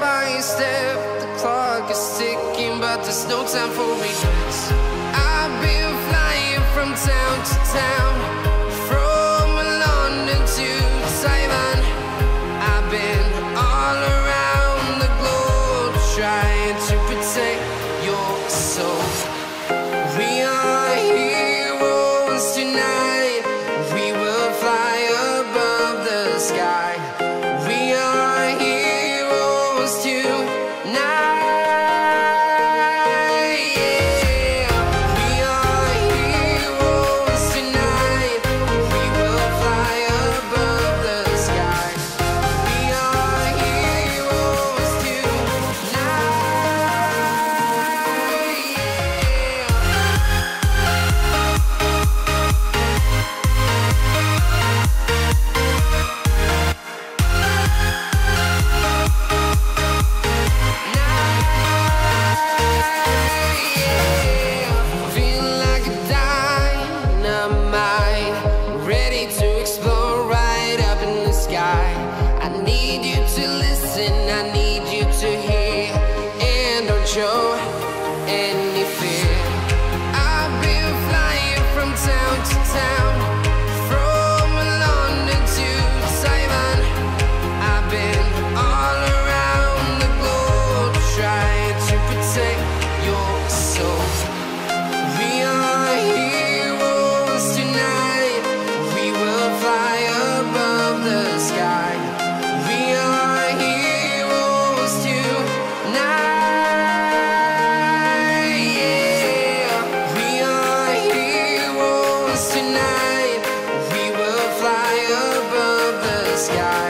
by step. The clock is ticking but there's no time for regrets I've been flying from town to town. sky.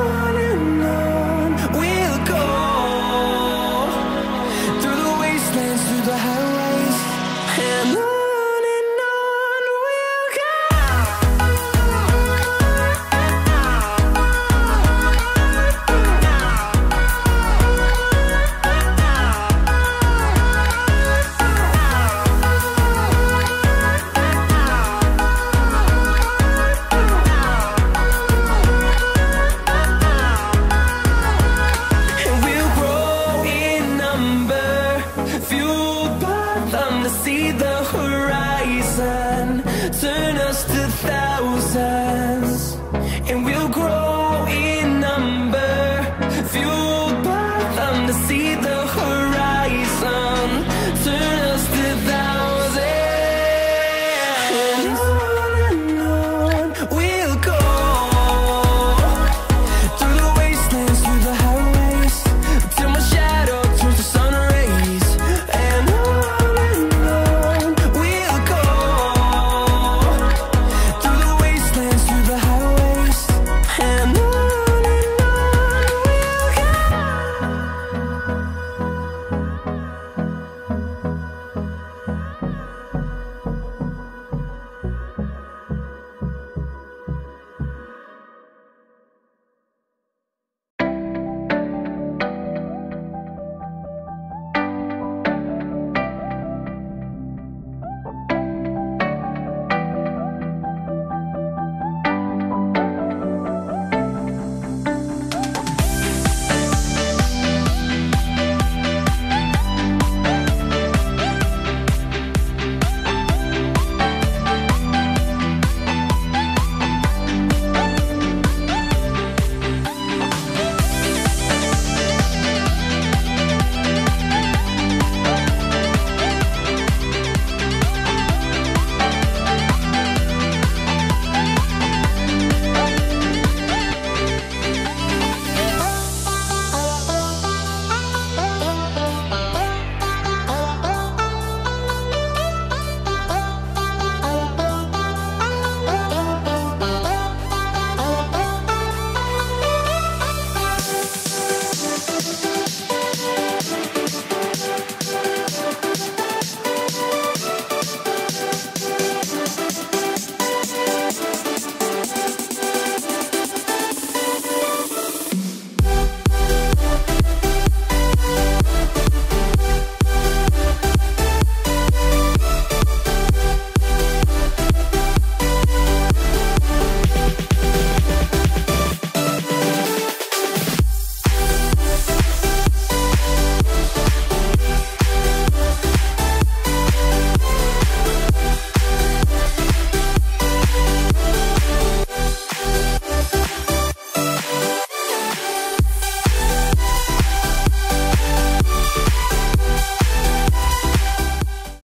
a thousand.